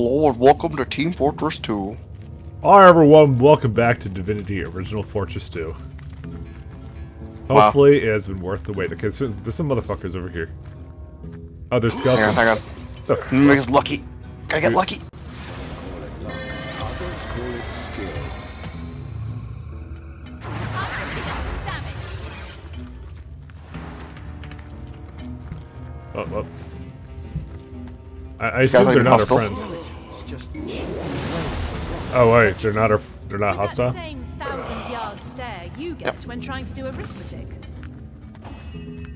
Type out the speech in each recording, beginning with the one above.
Hello and welcome to Team Fortress 2. Hi everyone, welcome back to Divinity Original Fortress 2. Wow. Hopefully it has been worth the wait. Okay, so there's some motherfuckers over here. Oh, there's Hang on, skeletons. hang on. Make us lucky. Gotta get lucky. It skill. oh, oh. I, I assume they're not our friends. It's just Oh wait, they're not our they're not hostile. Same thousand yard stare you get Yep. when trying to do arithmetic.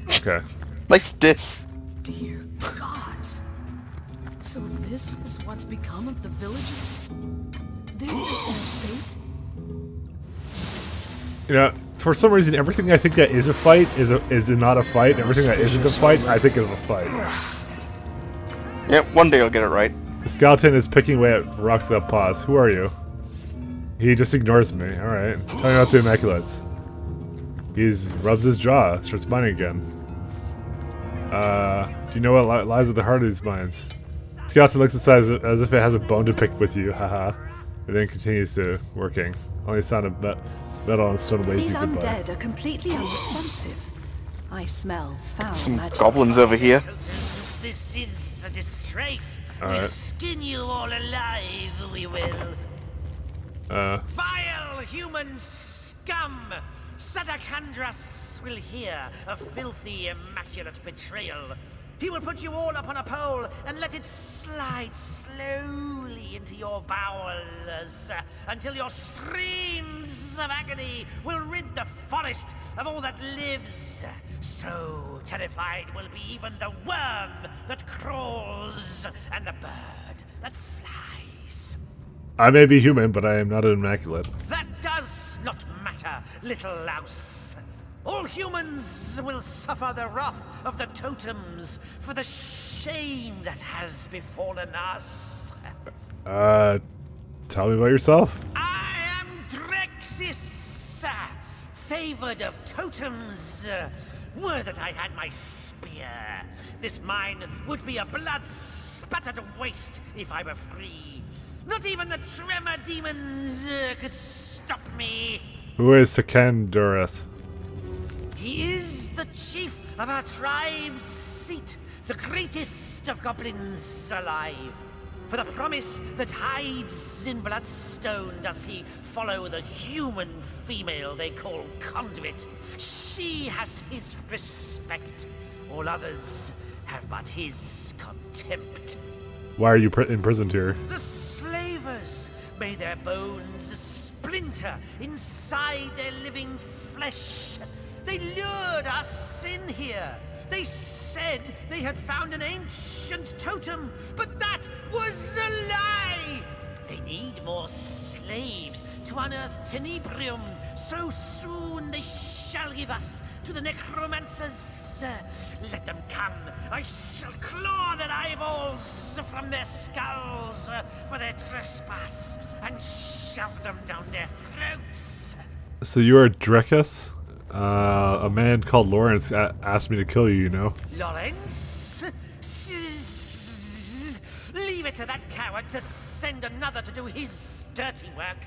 Okay. Nice diss. Dear gods. So this is what's become of the villagers? This is their fate? You know, for some reason, everything I think that is a fight is a, is not a fight. Everything that isn't a fight, I think is a fight. Yep, one day I'll get it right. The skeleton is picking away at rocks without pause. Who are you? He just ignores me. All right. Tell me about the Immaculates. He's rubs his jaw, starts mining again. Uh, do you know what li- lies at the heart of these mines? Skeleton looks inside as, as if it has a bone to pick with you, haha. And then continues to working. Only sound of me- metal and stone waves These you goodbye. undead are completely unresponsive. I smell foul Some magic. goblins over here. This is a disgrace. Alright. We'll skin you all alive, we will. Uh, Vile human scum! Sadakandras will hear of filthy, immaculate betrayal. He will put you all up on a pole and let it slide slowly into your bowels uh, until your screams of agony will rid the forest of all that lives. So terrified will be even the worm that crawls and the bird that flies. I may be human, but I am not an immaculate. That does not matter, little louse. All humans will suffer the wrath of the totems for the shame that has befallen us. Uh, tell me about yourself. I am Drexis, favored of totems. Uh, Were that I had my spear, this mine would be a blood spattered waste if I were free. Not even the tremor demons uh, could stop me. Who is Secandurus? He is the chief of our tribe's seat, the greatest of goblins alive. For the promise that hides in Bloodstone does he follow the human female they call Conduit. She has his respect. All others have but his contempt. Why are you pr- imprisoned here? The slavers may their bones splinter inside their living flesh. They lured us in here. They said they had found an ancient totem, but that was a lie. They need more slaves to unearth Tenebrium. So soon they shall give us to the necromancers. Uh, Let them come. I shall claw their eyeballs from their skulls for their trespass and shove them down their throats. So you are Drekus? Uh, a man called Lawrence asked me to kill you, you know? Lawrence? Leave it to that coward to send another to do his dirty work.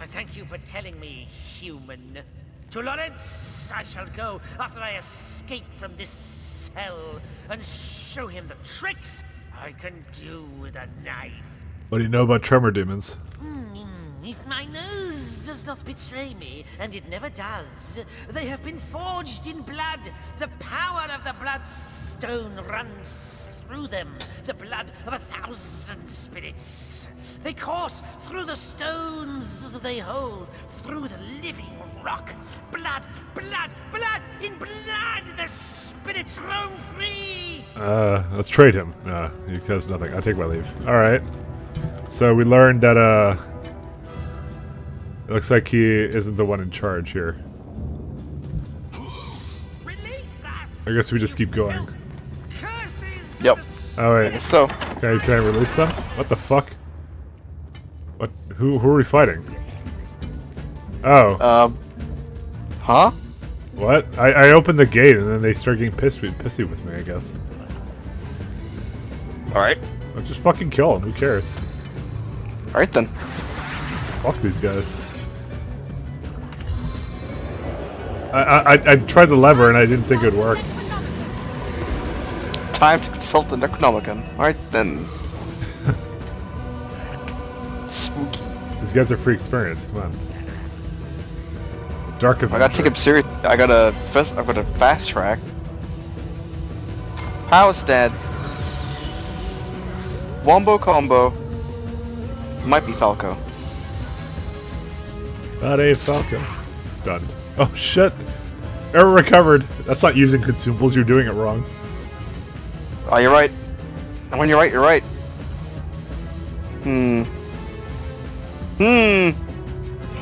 I thank you for telling me, human. To Lawrence I shall go after I escape from this cell and show him the tricks I can do with a knife. What do you know about tremor demons? Hmm, If my nose does not betray me, and it never does, they have been forged in blood. The power of the bloodstone runs through them, the blood of a thousand spirits. They course through the stones they hold, through the living rock. Blood, blood, blood, in blood the spirits roam free. Uh, let's trade him. Uh, he has nothing. I take my leave. Alright. So we learned that, uh... It looks like he isn't the one in charge here. Release us! I guess we just keep going. Yep. Oh, wait. So, Can I, can I release them? What the fuck? What? Who, who are we fighting? Oh, um, huh? what? I, I opened the gate and then they start getting pissed, pissy with me, I guess. Alright. Let's just fucking kill him. Who cares? Alright then. Fuck these guys. I, I, I- I tried the lever and I didn't think it would work. Time to consult the Necronomicon. Alright then. Spooky. These guys are free experience. Come on. Dark I gotta take him serious. I gotta first. I've got a fast track. Power stance. Wombo combo. Might be Falco. That a Falco. Stunned. Oh shit! Error recovered. That's not using consumables. You're doing it wrong. Oh, you're right. And when you're right, you're right. Hmm. Hmm.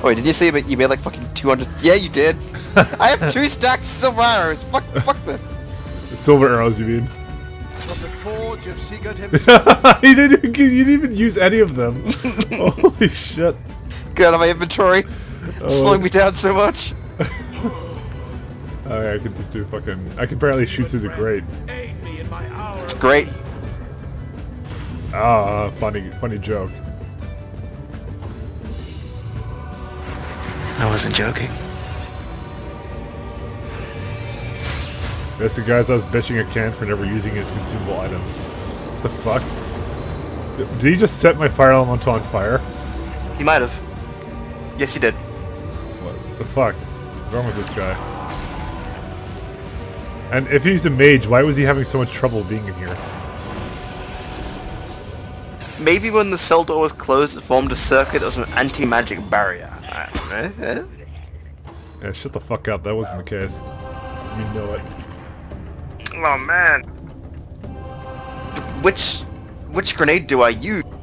Wait, did you say you made like fucking 200? Yeah, you did. I have two stacks of silver arrows. Fuck, fuck this. Silver arrows, you mean? From the forge of Sigurd himself. you didn't. even- You didn't even use any of them. Holy shit! Get out of my inventory. Oh. Slowing me down so much. Alright, I could just do fucking. I can barely shoot through the grate. Aid me in my hour It's great. Ah, funny, funny joke. I wasn't joking. That's the guys I was bitching at Ken for never using his consumable items. The fuck? Did he just set my fire elemental on fire? He might have. Yes, he did. What the fuck? What's wrong with this guy? And if he's a mage, why was he having so much trouble being in here? Maybe when the cell door was closed, it formed a circuit that was an anti-magic barrier. Eh, eh. Yeah, shut the fuck up. That wasn't the case. You know it. Oh man. Which which grenade do I use?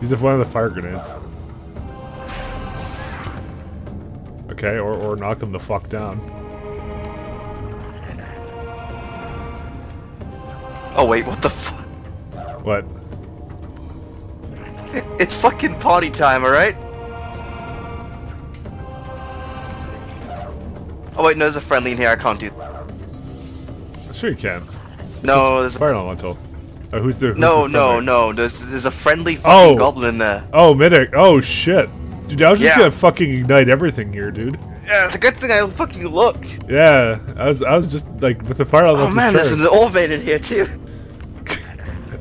Use one of the fire grenades. Okay, or, or knock him the fuck down. Oh wait, what the fuck? What? It's fucking party time, alright? Oh wait, no, there's a friendly in here, I can't do that. Sure you can. No, there's a, Fire elemental. Oh, who's the? Who's no, the no, no, there's, there's a friendly fucking Oh. goblin in there. Oh, Midic. Oh, shit. Dude, I was just Yeah. gonna fucking ignite everything here, dude. Yeah, it's a good thing I fucking looked. Yeah, I was, I was just like with the fire Oh elemental. man, there's an vein in here too.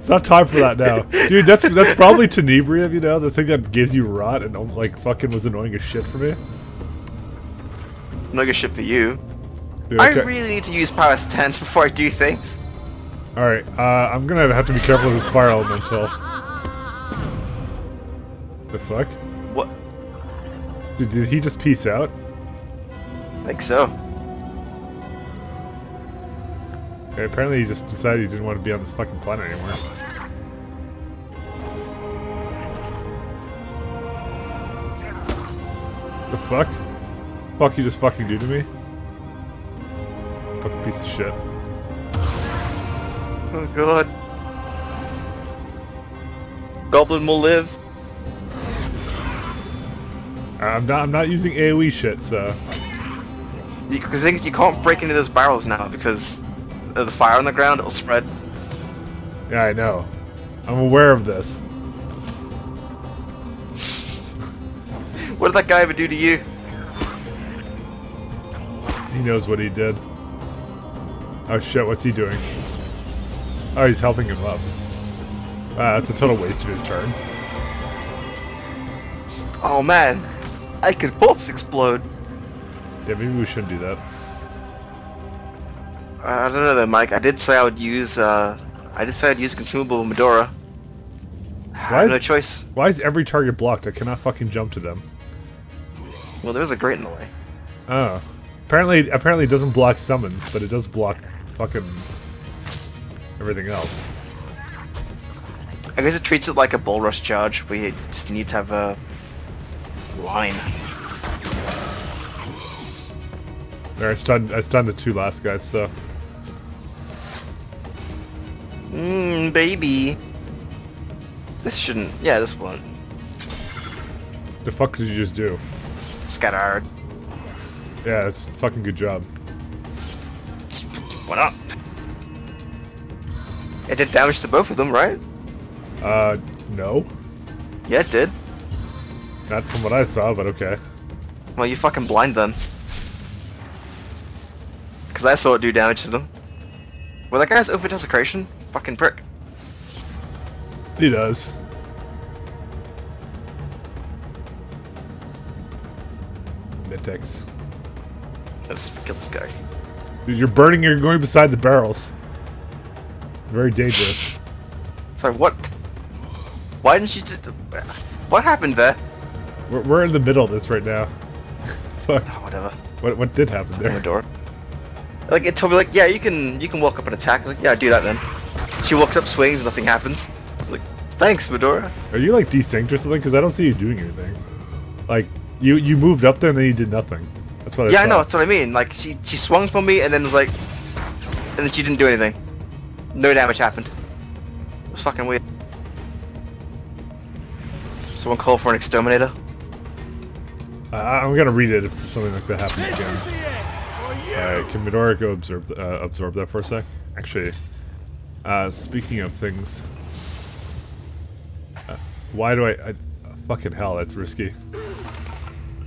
It's not time for that now, dude. That's that's probably tenebrium, you know, the thing that gives you rot and um, like fucking was annoying as shit for me. No good shit for you. Dude, I really need to use power stance before I do things. All right, uh, I'm gonna have to be careful with this fire elemental. The fuck? What? Did, did he just peace out? I think so. Okay, apparently he just decided he didn't want to be on this fucking planet anymore. The fuck? Fuck you just fucking do to me? Fucking piece of shit. Oh god. Goblin will live. I'm not I'm not using AoE shit, so Because things you can't break into those barrels now because the fire on the ground. It'll spread. yeah, I know. I'm aware of this. What did that guy ever do to you? He knows what he did. Oh shit, what's he doing? Oh, he's helping him up. Wow, that's a total waste of his turn. Oh man, I could corpse explode. Yeah, maybe we shouldn't do that. I don't know though, Mike. I did say I would use. Uh, I did say I'd use consumable Madora. Why is- no choice. Why is every target blocked? I cannot fucking jump to them. Well, there's a grate in the way. Oh. Apparently, apparently it doesn't block summons, but it does block fucking everything else. I guess it treats it like a bull rush charge, you just need to have a line. There, I stunned, I stunned the two last guys, so... Mmm, baby. This shouldn't. Yeah, this one. The fuck did you just do? Scattered. Yeah, that's a fucking good job. Why not? It did damage to both of them, right? Uh, no. Yeah, it did. Not from what I saw, but okay. Well, you fucking blind then. Because I saw it do damage to them. Well, that guy's open desecration? Fucking prick. He does. Nitex. Let's kill this guy. Dude, you're burning, you're going beside the barrels. Very dangerous. Sorry, what? Why didn't you just... What happened there? We're, we're in the middle of this right now. Fuck. Oh, whatever. What, what did happen there? door. Like, it told me, like, yeah, you can you can walk up and attack. I was like, yeah, do that then. She walks up, swings, nothing happens. I was like, thanks, Madora. Are you like desynced or something? Because I don't see you doing anything. Like, you you moved up there and then you did nothing. That's what I Yeah, I know, that's what I mean. Like, she, she swung for me and then was like... And then she didn't do anything. No damage happened. It was fucking weird. Someone call for an exterminator? Uh, I'm gonna read it if something like that happens again. Alright, can Madora go absorb, uh, absorb that for a sec? Actually, uh, speaking of things, uh, why do I, I fucking hell, that's risky.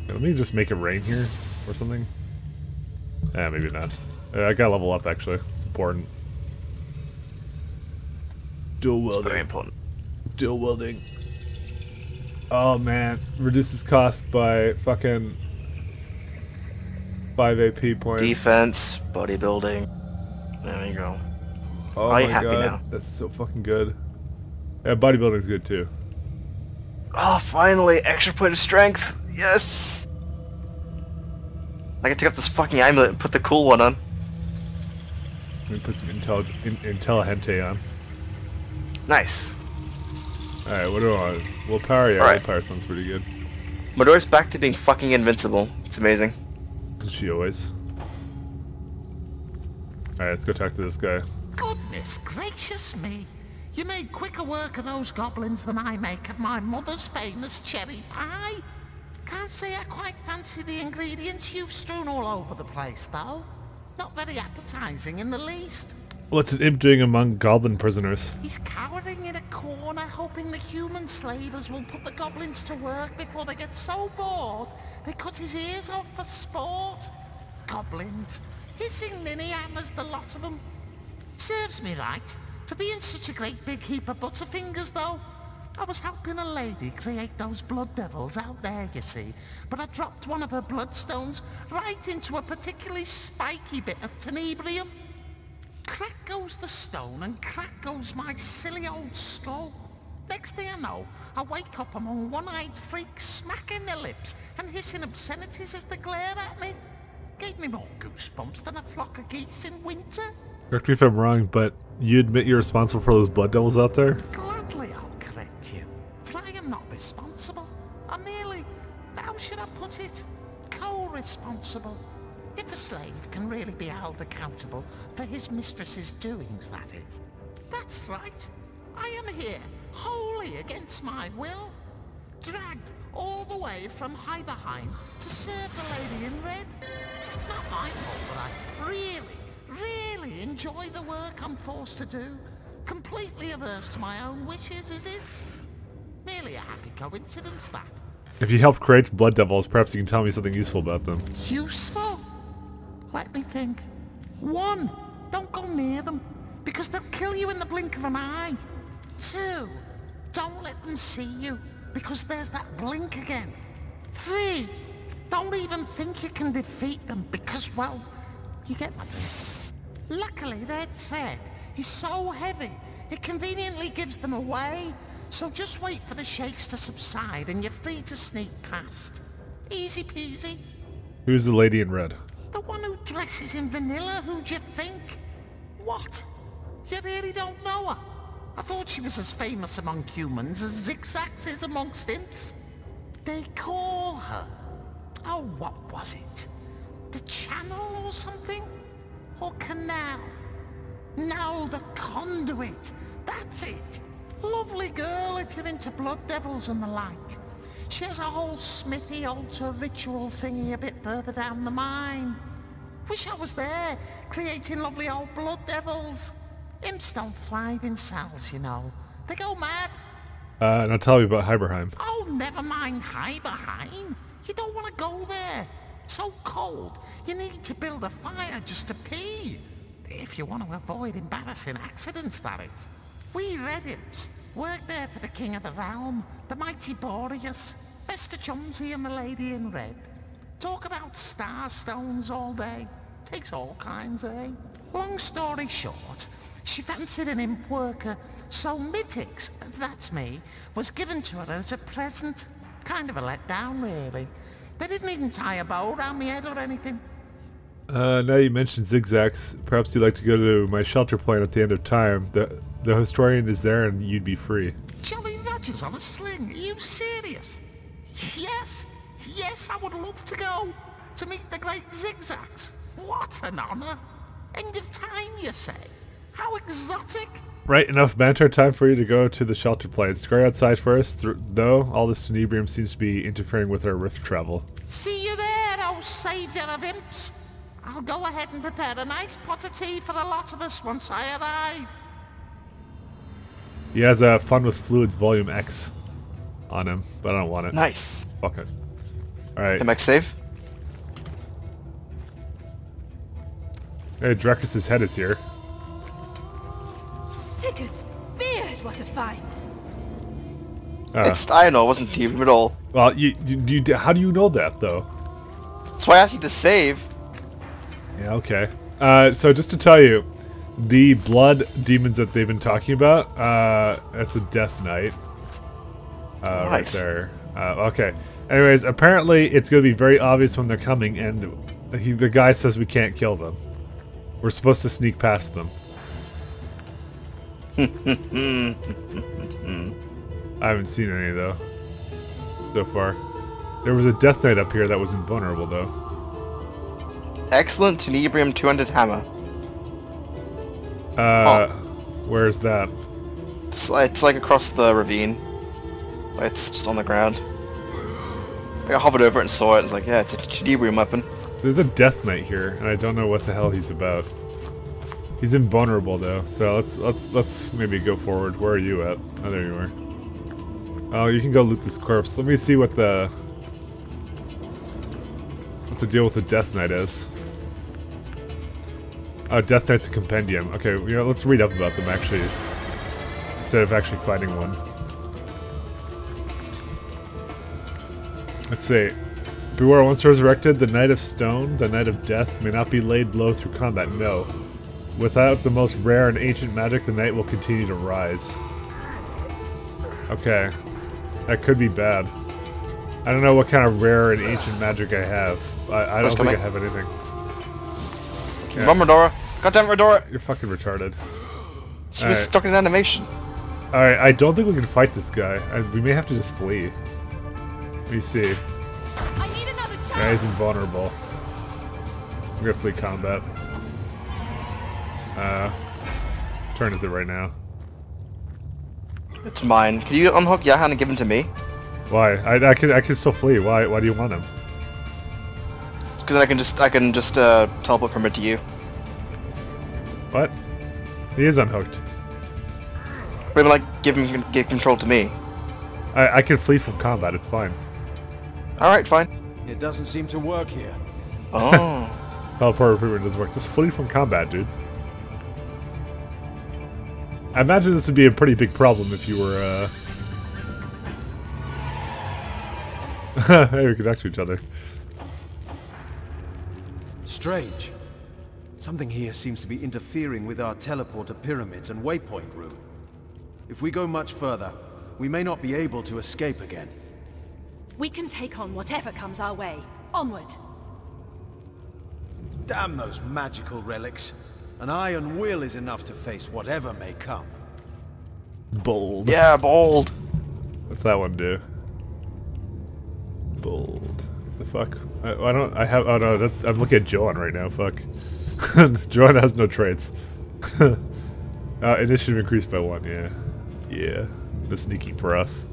Let me just make it rain here, or something. Eh, maybe not. Uh, I gotta level up, actually. It's important. Dual It's very important. Dual wielding. Oh man, reduces cost by fucking 5 AP points. Defense, bodybuilding. There you go. Oh Are you my happy god, now? that's so fucking good. Yeah, bodybuilding's good too. Oh, finally! Extra point of strength! Yes! I can take off this fucking amulet and put the cool one on. Let me put some intelli in intelligente on. Nice. Alright, what do I want? Willpower? Yeah, Alright. willpower sounds pretty good. Madora's back to being fucking invincible. It's amazing. Isn't she always? Alright, let's go talk to this guy. Goodness gracious me! You made quicker work of those goblins than I make of my mother's famous cherry pie. Can't say I quite fancy the ingredients you've strewn all over the place, though. Not very appetizing in the least. What's an imp doing among goblin prisoners? He's cowering in a corner, hoping the human slavers will put the goblins to work before they get so bored they cut his ears off for sport. Goblins, hissing ninny hammers, the lot of of 'em. Serves me right for being such a great big heap of butterfingers, though. I was helping a lady create those blood devils out there, you see, but I dropped one of her bloodstones right into a particularly spiky bit of tenebrium. Crack goes the stone and crack goes my silly old skull. Next thing I know, I wake up among one-eyed freaks smacking their lips and hissing obscenities as they glare at me. Gave me more goosebumps than a flock of geese in winter. Correct me if I'm wrong, but you admit you're responsible for those blood devils out there? Gladly I'll correct you, for I am not responsible. I'm merely, how should I put it, co-responsible. Really be held accountable for his mistress's doings, that is. That's right. I am here, wholly against my will, dragged all the way from Hiberheim to serve the lady in red. Not my fault that I really, really enjoy the work I'm forced to do. Completely averse to my own wishes, is it? Merely a happy coincidence, that. If you helped create blood devils, perhaps you can tell me something useful about them. Useful? Let me think. One, don't go near them, because they'll kill you in the blink of an eye. Two, don't let them see you, because there's that blink again. Three, don't even think you can defeat them, because, well, you get my drift. Luckily, their tread is so heavy, it conveniently gives them away. So just wait for the shakes to subside and you're free to sneak past. Easy peasy. Who's the lady in red? The one who dresses in vanilla, who'd you think? What? You really don't know her? I thought she was as famous among humans as Zixzax is amongst imps. They call her... Oh, what was it? The Channel or something? Or Canal? No, the Conduit. That's it. Lovely girl if you're into blood devils and the like. She has a whole smithy altar ritual thingy a bit further down the mine. Wish I was there, creating lovely old blood devils. Imps don't thrive in cells, you know. They go mad. Uh, now tell me about Hiberheim. Oh, never mind Hiberheim. You don't want to go there. So cold, you need to build a fire just to pee. If you want to avoid embarrassing accidents, that is. We Red Imps work there for the King of the Realm, the mighty Boreas, Mr. Chumsy and the Lady in Red. Talk about star stones all day. Takes all kinds, eh? Long story short, she fancied an imp worker, so Mittix, that's me, was given to her as a present. Kind of a letdown, really. They didn't even tie a bow around my head or anything. Uh, now you mentioned Zixzax. Perhaps you'd like to go to my shelter point at the end of time. The the historian is there, and you'd be free. Jolly Rogers on a sling? Are you serious? Yes, yes, I would love to go. To meet the great Zixzax. What an honor. End of time, you say? How exotic. Right, enough banter. Time for you to go to the shelter plains. Go outside first, th- though. All this tenebrium seems to be interfering with our rift travel. See you there, oh savior of imps. I'll go ahead and prepare a nice pot of tea for the lot of us once I arrive. He has a Fun with Fluids Volume X on him, but I don't want it. Nice. Fuck it. Alright. MX save. Hey, Drakus's head is here. Sigurd's beard, what a find! Uh, It's I know, it wasn't team at all. well, you, you, you, how do you know that, though? That's why I asked you to save. Yeah, okay. Uh, so just to tell you, the blood demons that they've been talking about, uh, that's a Death Knight. Uh, right Nice. there. Uh, okay. Anyways, apparently it's going to be very obvious when they're coming, and he, the guy says we can't kill them. We're supposed to sneak past them. I haven't seen any, though, so far. There was a Death Knight up here that was invulnerable, though. Excellent Tenebrium 200 hammer. Uh, where's that? It's, li- it's like across the ravine. Like, It's just on the ground. Like, I hovered over it and saw it. It's like, yeah, it's a Tenebrium weapon. There's a Death Knight here, and I don't know what the hell he's about. He's invulnerable though, so let's let's let's maybe go forward. Where are you at? Oh, there you are. Oh, you can go loot this corpse. Let me see what the what the deal with the Death Knight is. Oh, Death Knight's a compendium. Okay, you know, let's read up about them actually, instead of actually fighting one. Let's see. Beware, once resurrected, the Knight of Stone, the Knight of Death, may not be laid low through combat. No. Without the most rare and ancient magic, the Knight will continue to rise. Okay. That could be bad. I don't know what kind of rare and ancient magic I have. I, I don't think I have anything. Yeah. Run, Redora. Goddamn Redora. You're fucking retarded. She was Alright. stuck in animation. Alright, I don't think we can fight this guy. I, we may have to just flee. Let me see. I need another chance! Yeah, he's invulnerable. Flee combat. Uh, turn is it right now? It's mine. Can you unhook Yahan and give him to me? Why? I, I can I can still flee. Why? Why do you want him? Because then I can just I can just uh, teleport from it to you. What? He is unhooked. But like give him give control to me. I I can flee from combat. It's fine. All right, fine. It doesn't seem to work here. Oh, Teleport recruitment doesn't work. Just flee from combat, dude. I imagine this would be a pretty big problem if you were. uh... hey, we can talk to each other. Strange. Something here seems to be interfering with our teleporter pyramids and waypoint room. If we go much further, we may not be able to escape again. We can take on whatever comes our way. Onward! Damn those magical relics. An iron will is enough to face whatever may come. Bold. yeah, bold. What's that one do? Bold. The fuck? I, I don't. I have. Oh no, that's. I'm looking at Joan right now. Fuck. Joan has no traits. uh, initiative increased by one. Yeah. Yeah. No sneaky for us.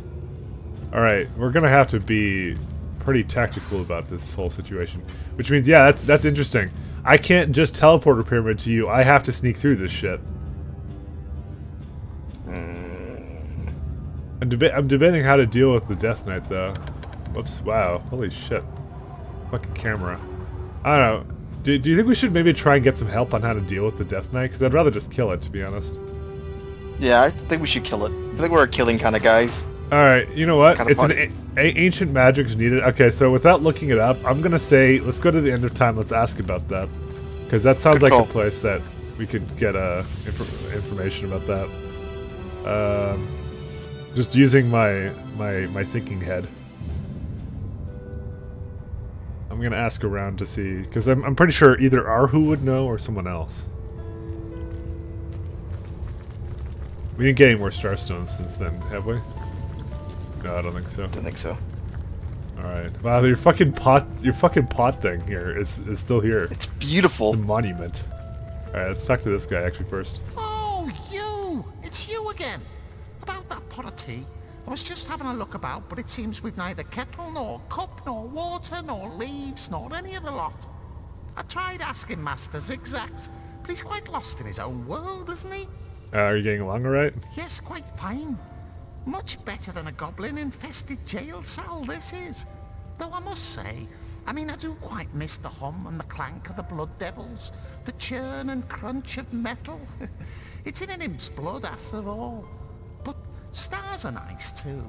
All right, we're gonna have to be pretty tactical about this whole situation. Which means, yeah, that's that's interesting. I can't just teleport a pyramid to you. I have to sneak through this shit. Hmm. I'm, deba- I'm debating how to deal with the Death Knight, though. Whoops, wow. Holy shit. Fucking camera. I don't know. Do, do you think we should maybe try and get some help on how to deal with the Death Knight? Because I'd rather just kill it, to be honest. Yeah, I think we should kill it. I think we're a killing kind of guys. Alright, you know what? Kinda it's an funny. a- a- ancient magic's needed. Okay, so without looking it up, I'm gonna say let's go to the end of time. Let's ask about that because that sounds Good like a place that we could get uh, inf- information about that. Um, just using my my my thinking head. I'm gonna ask around to see because I'm I'm pretty sure either Arhu would know or someone else. We didn't get any more Starstones since then, have we? No, I don't think so. I don't think so. Alright. Wow, your fucking pot your fucking pot thing here is is still here. It's beautiful. The monument. Alright, let's talk to this guy actually first. Oh, you! It's you again. About that pot of tea. I was just having a look about, but it seems we've neither kettle, nor cup, nor water, nor leaves, nor any of the lot. I tried asking Master Zixzax, but he's quite lost in his own world, isn't he? Uh, are you getting along alright? Yes, quite fine. Much better than a goblin-infested jail cell, this is. Though I must say, I mean, I do quite miss the hum and the clank of the blood devils, the churn and crunch of metal. it's in an imp's blood, after all. But stars are nice, too.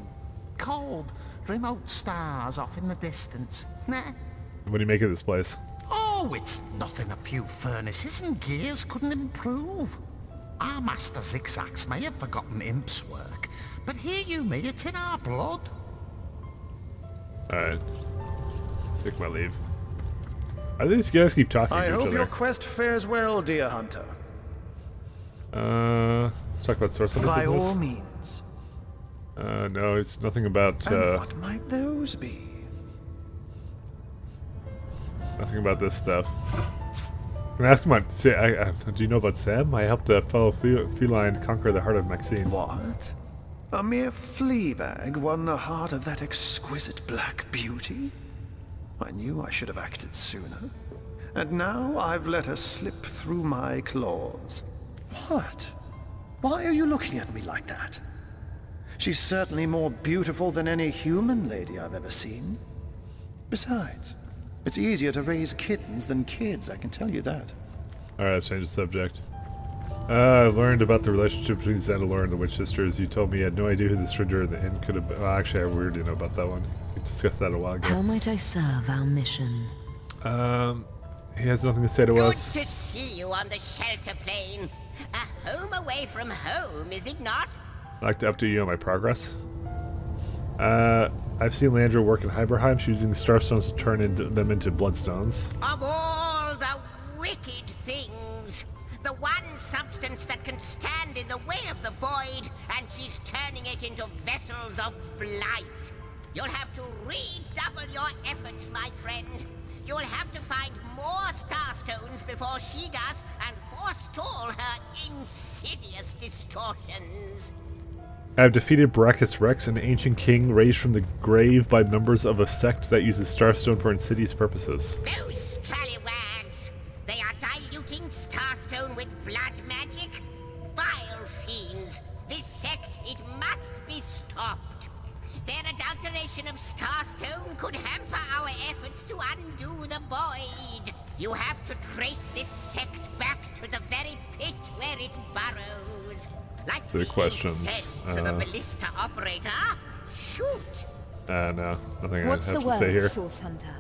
Cold, remote stars off in the distance. Nah. What do you make of this place? Oh, it's nothing a few furnaces and gears couldn't improve. Our master Zixzax may have forgotten Imp's work, but here you me, it's in our blood. Alright. Take my leave. I think these guys keep talking I to hope your quest fares well, dear hunter. Uh, let's talk about source of the By business. all means. Uh, no, it's nothing about, And uh, what might those be? nothing about this stuff. Can I ask him about, Sa- I, I, do you know about Sam? I helped a fellow feline conquer the heart of Maxine. What? A mere flea bag won the heart of that exquisite black beauty? I knew I should have acted sooner. And now I've let her slip through my claws. What? Why are you looking at me like that? She's certainly more beautiful than any human lady I've ever seen. Besides, it's easier to raise kittens than kids, I can tell you that. Alright, change the subject. Uh, I've learned about the relationship between Zandalor and the Witch Sisters. You told me you had no idea who the stranger in the inn could have been. Well, actually, I weirdly know about that one. We discussed that a while ago. How might I serve our mission? Um, he has nothing to say to Good us. to see you on the shelter plane. A home away from home, is it not? I'd like to update you on my progress. Uh, I've seen Leandra work in Hiberheim. She's using the starstones to turn into, them into bloodstones. Of can stand in the way of the void, and she's turning it into vessels of blight. You'll have to redouble your efforts, my friend. You'll have to find more starstones before she does, and forestall her insidious distortions. I have defeated Braccus Rex, an ancient king raised from the grave by members of a sect that uses starstone for insidious purposes. Those scallywags! Adulteration of Starstone could hamper our efforts to undo the void. You have to trace this sect back to the very pit where it burrows. Like the questions. said to the Uh, ballista operator, shoot! Uh, no, nothing What's I the have to say word, here. Source Hunter?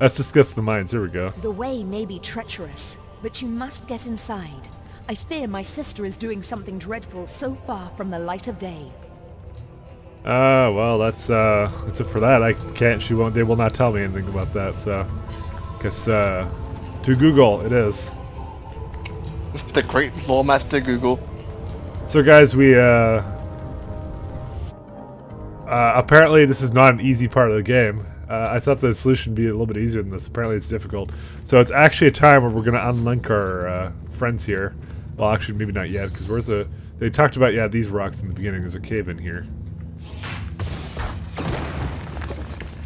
Let's discuss the mines. Here we go. The way may be treacherous, but you must get inside. I fear my sister is doing something dreadful so far from the light of day. Uh, well, that's uh, that's it for that. I can't. She won't. They will not tell me anything about that. So, guess uh, to Google it is. The great lawmaster Google. So, guys, we uh, uh, apparently this is not an easy part of the game. Uh, I thought the solution would be a little bit easier than this. Apparently, it's difficult. So, it's actually a time where we're gonna unlink our uh, friends here. Well, actually, maybe not yet, because where's the? They talked about yeah these rocks in the beginning. There's a cave in here.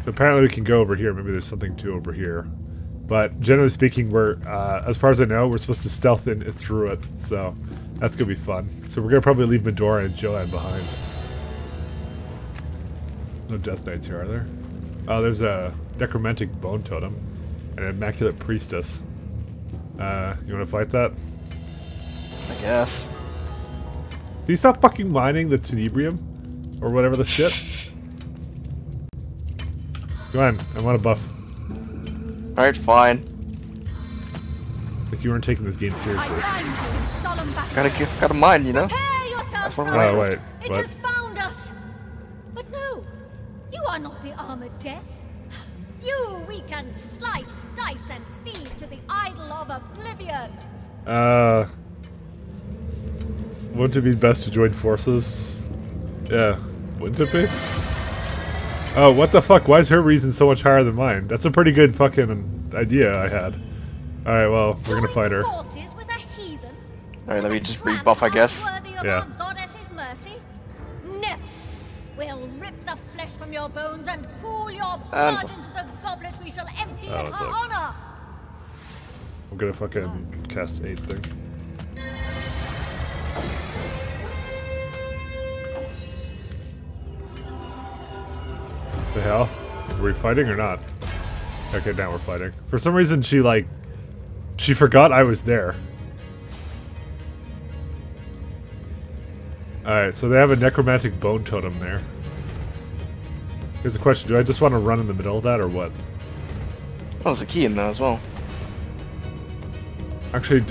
Apparently, we can go over here. Maybe there's something too over here. But generally speaking, we're uh, as far as I know, we're supposed to stealth in through it. So That's gonna be fun. So we're gonna probably leave Madora and Joanne behind. No Death Knights here, are there? Oh, there's a Necromantic Bone Totem. And an Immaculate Priestess. Uh, you wanna fight that? I guess. Can you stop fucking mining the Tenebrium? Or whatever the shit? Go on, I want a buff. Alright, fine. Like you weren't taking this game seriously. Gotta get, gotta mine, you know? Prepare yourself That's what for we're Oh, waiting. wait. It What? has found us. But no, you are not the armored death. You we can slice, dice, and feed to the idol of oblivion. Uh, wouldn't it be best to join forces? Yeah, wouldn't it be? Oh, what the fuck? Why is her reason so much higher than mine? That's a pretty good fucking idea I had. Alright, well, we're gonna fight her. Forces with a heathen. Alright, let me just rebuff, I guess. Yeah. We'll rip the flesh from your bones and pool your blood into the goblet we shall empty Oh, in her honor. I'm gonna fucking cast 8 thing. Hell? Were we fighting or not? Okay, now we're fighting. For some reason, she, like... She forgot I was there. Alright, so they have a necromantic bone totem there. Here's a question, do I just want to run in the middle of that, or what? Oh, there's a key in there as well. Actually,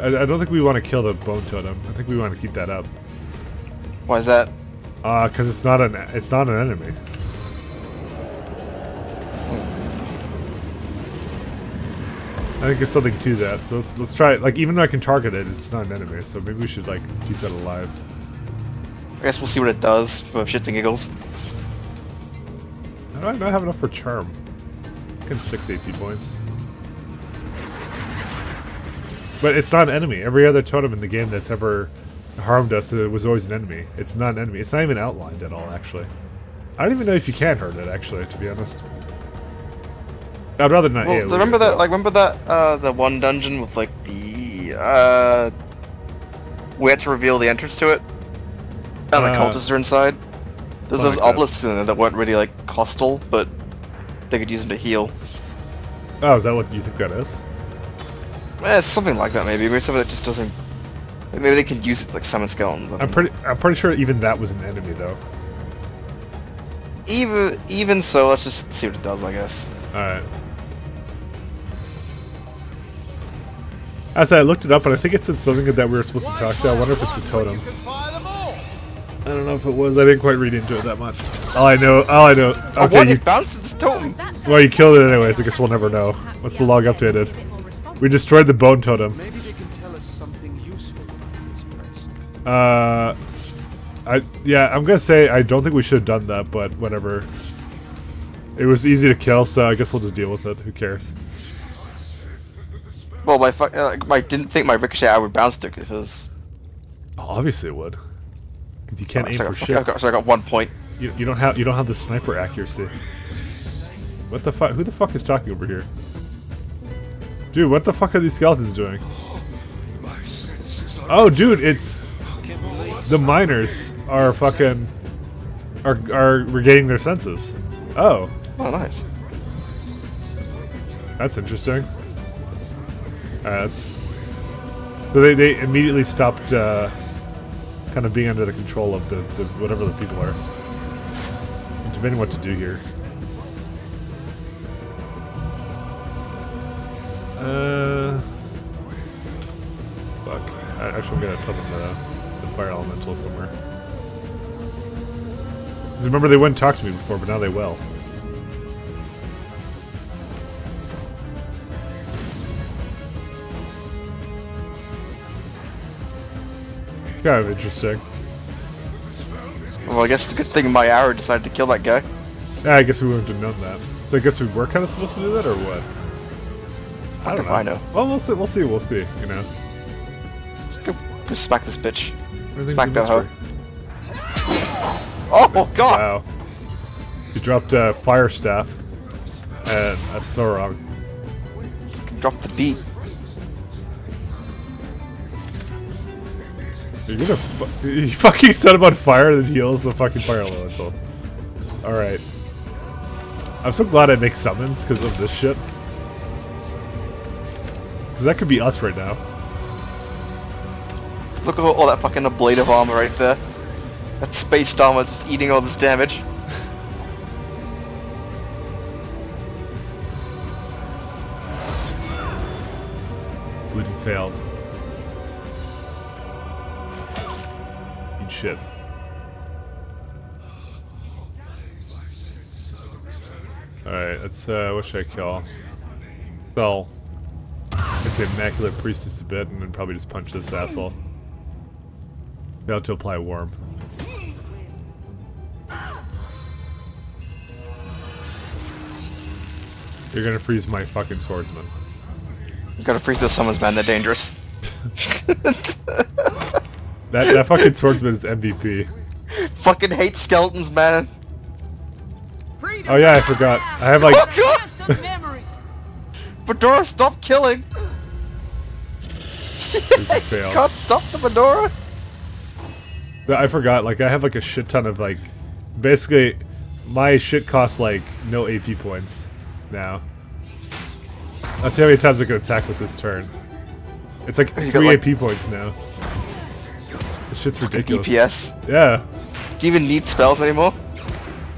I don't think we want to kill the bone totem. I think we want to keep that up. Why is that? Uh, because it's not an it's not an enemy. Think there's something to that. So let's let's try it. Like even though I can target it, it's not an enemy. So maybe we should like keep that alive. I guess we'll see what it does for shits and giggles. I do I not have enough for charm? Getting six AP points. But it's not an enemy. Every other totem in the game that's ever harmed us uh, was always an enemy. It's not an enemy. It's not even outlined at all, actually. I don't even know if you can hurt it, actually, to be honest. I'd rather not. Well, remember that? Like, remember that? Uh, the one dungeon with like the uh, we had to reveal the entrance to it, and the Uh, cultists are inside. There's those like that. obelisks in there that weren't really like hostile, but they could use them to heal. Oh, is that what you think that is? Eh, something like that maybe. Maybe something that just doesn't. Maybe they can use it to like summon skeletons. I'm know. pretty. I'm pretty sure even that was an enemy, though. Even even so, let's just see what it does. I guess. All right. As I looked it up, and I think it said something that we were supposed to talk to. I wonder if it's the totem. I don't know if it was. I didn't quite read into it that much. All I know, all I know. Oh, Okay, what? you, It bounces this totem. well, you killed it anyways. I guess we'll never know. What's the log updated? We destroyed the bone totem. Maybe they can tell us something useful about this place. Uh, I yeah, I'm gonna say I don't think we should have done that, but whatever. It was easy to kill, so I guess we'll just deal with it. Who cares? Well, my fu- uh, I didn't think my ricochet I would bounce to because Oh, obviously it would, because you can't aim so, I for got, shit. I got, so I got one point. You, you don't have you don't have the sniper accuracy. What the fuck? Who the fuck is talking over here? Dude, what the fuck are these skeletons doing? Oh, dude, it's the miners are fucking are are regaining their senses. Oh, Oh, nice. that's interesting. That's so they they immediately stopped uh, kind of being under the control of the, the whatever the people are. I'm what to do here. Uh, fuck. I, actually, I'm gonna summon the, the fire elemental somewhere. 'Cause remember, they wouldn't talk to me before, but now they will. Kind of interesting. Well, I guess it's a good thing my arrow decided to kill that guy. Yeah, I guess we wouldn't have known that. So I guess we were kind of supposed to do that, or what? Fuck if I know. Well, we'll see. We'll see. We'll see. You know. Let's go, go smack this bitch. Smack that hoe. Oh god! Wow. You dropped a fire staff and a Sorong. Drop the beat. You're gonna fu- you fucking set him on fire and heals the fucking fire elemental. Alright. I'm so glad I make summons because of this shit. Because that could be us right now. Look at all that fucking ablative armor right there. That space armor just eating all this damage. Let's, uh, what should I kill? Spell. Hit the Immaculate Priestess a bit and then probably just punch this asshole. Failed to apply Worm. You're gonna freeze my fucking swordsman. You gotta freeze this summons, man. They're dangerous. That that fucking swordsman is MVP. Fucking hate skeletons, man. Oh yeah, I forgot. I have like Oh god! Just. Fedora, stop killing! fail. Can't stop the Fedora! I forgot. Like I have like a shit ton of like, basically, my shit costs like no AP points now. Let's see how many times I can attack with this turn. It's like You got, three like- AP points now. This shit's ridiculous. DPS. Yeah. Do you even need spells anymore?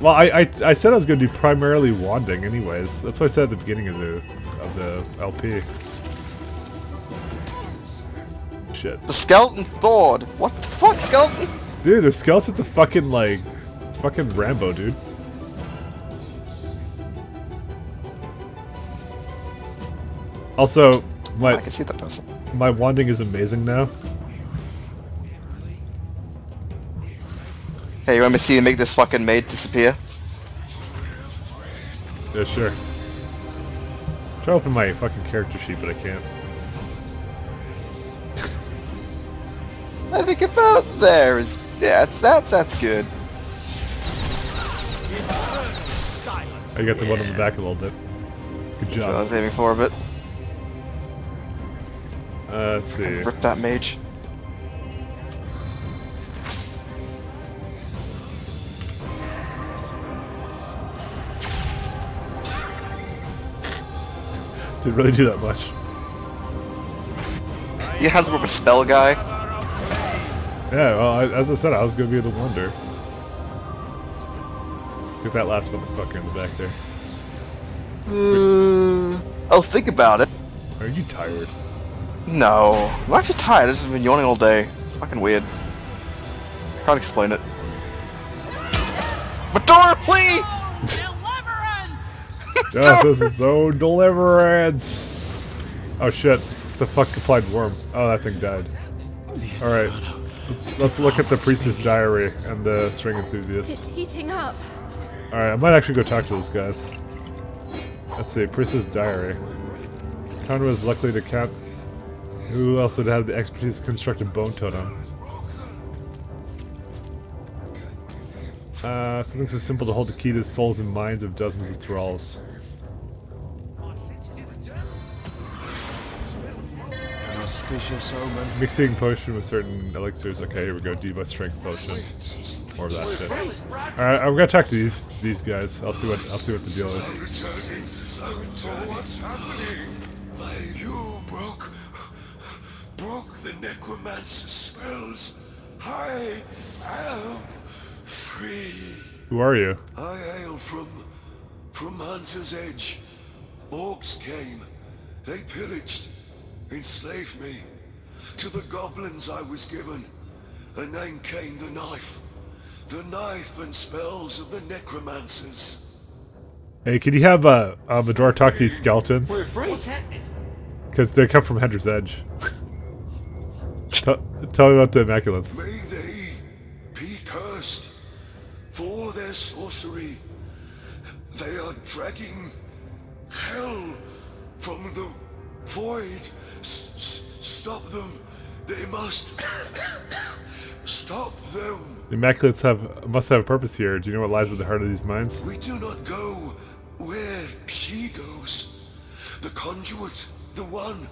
Well, I, I I said I was gonna do primarily wanding, anyways. That's what I said at the beginning of the of the LP. Shit, The skeleton thawed. What the fuck, skeleton? dude, the skeleton's a fucking like, it's fucking Rambo, dude. Also, my, I can see that person. my wanding is amazing now. Hey, you want me to see you make this fucking maid disappear? Yeah, sure. Try to open my fucking character sheet, but I can't. I think about there is yeah, that's that's that's good. I got the one on the back a little bit. Good That's what I job. was aiming for a bit. Uh, let's see. Rip that mage. Didn't really do that much. He has more of a spell guy. Yeah, well, I, as I said, I was gonna be the wonder. Get that last motherfucker in the back there. Hmm. Oh, think about it. Are you tired? No. I'm actually tired. I've just been yawning all day. It's fucking weird. Can't explain it. Madora, please! Deliverance! Justice is so deliverance! Oh shit, the fuck applied worm. Oh, that thing died. Alright, let's, let's look at the Priestess Diary and the String Enthusiast. It's heating up. Alright, I might actually go talk to those guys. Let's see, Priestess Diary. Count was luckily to count. Who else would have the expertise to construct a bone totem? Uh, something so simple to hold the key to the souls and minds of dozens of thralls. An auspicious omen. Mixing potion with certain elixirs. Okay, here we go. Diva strength potion. More of that shit. All right, I'm gonna talk to these these guys. I'll see what I'll see what the deal is. So what's happening? You broke broke the necromancer's spells. I am free. Who are you? I hail from from Hunter's Edge. Orcs came. They pillaged, enslaved me. To the goblins I was given. And then came the knife. The knife and spells of the necromancers. Hey, can you have uh, uh Madora talk to these skeletons? We're free. Because they come from Hender's Edge. tell, tell me about the Immaculates. May they be cursed for their sorcery. They are dragging hell from the void. Stop them. They must stop them. The Immaculates have must have a purpose here. Do you know what lies at the heart of these minds? We do not go where she goes. The conduit, the one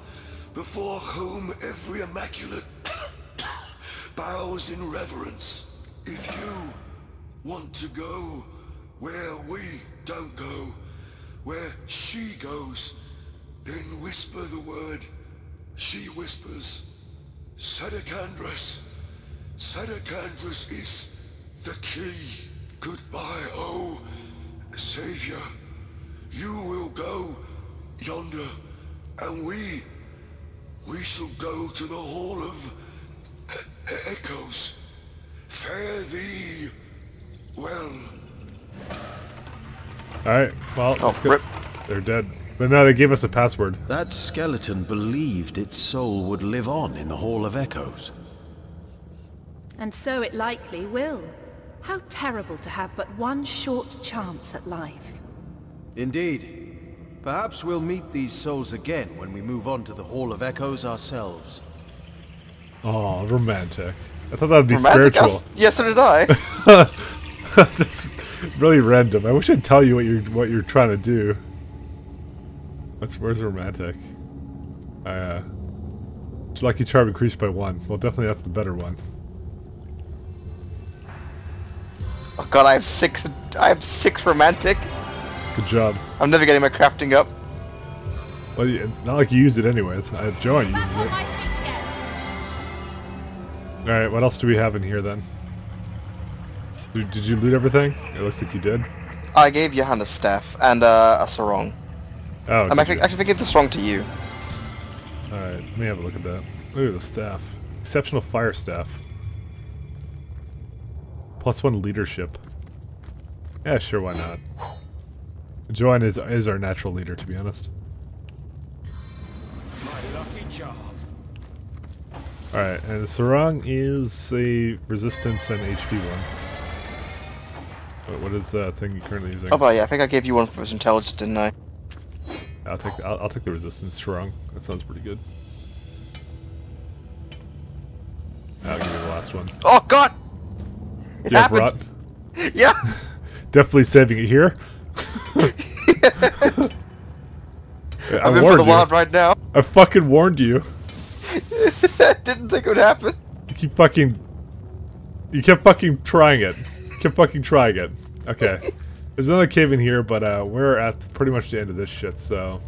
before whom every immaculate bows in reverence. If you want to go where we don't go, where she goes, then whisper the word. She whispers, Sedicandrus. Sedicandrus is the key. Goodbye, oh, Savior. You will go yonder, and we, we shall go to the Hall of E- Echoes. Fare thee well. Alright, well, Oh, let's go. rip. They're dead. But now they gave us a password. That skeleton believed its soul would live on in the Hall of Echoes. And so it likely will. How terrible to have but one short chance at life. Indeed. Perhaps we'll meet these souls again when we move on to the Hall of Echoes ourselves. Oh, romantic. I thought that would be Romantic? spiritual. Yes, yes, so did I. That's really random. I wish I'd tell you what you're what you're trying to do. That's where's romantic? I uh Lucky Charm increased by one. Well definitely that's the better one. Oh god, I have six. I have six romantic. Good job. I'm never getting my crafting up. Well you, not like you use it anyways. I Jahan uses it. my feet again. Alright, what else do we have in here then? Did, did you loot everything? It looks like you did. I gave Jahan's staff and uh, a sarong. Oh, I'm actually you? actually thinking the sarong to you. Alright, let me have a look at that. Look at the staff. Exceptional fire staff. Plus one leadership. Yeah, sure, why not? Jahan is is our natural leader, to be honest. My lucky charm. Alright, and the sarong is a resistance and HP one. What, what is the thing you're currently using? Oh yeah, I think I gave you one for his intelligence, didn't I? I'll take the, I'll, I'll take the resistance sarong. That sounds pretty good. I'll give you the last one. Oh god! It Do you have happened. Yeah. Definitely saving it here. Yeah, I I'm in for the you. wild right now. I fucking warned you. Didn't think it would happen. You keep fucking. You kept fucking trying it. kept fucking trying it. Okay. There's another cave in here, but uh, we're at pretty much the end of this shit, so.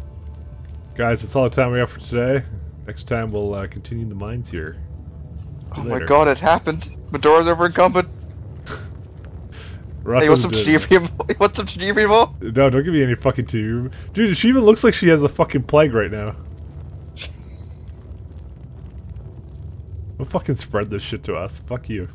Guys, that's all the time we have for today. Next time we'll uh, continue the mines here. Oh you my god, it happened. Madora's over incumbent. Russell's Hey, what's some Chidiri? What's some Chidiri? No, don't give me any fucking tea. Dude, she even looks like she has a fucking plague right now. Don't fucking spread this shit to us. Fuck you.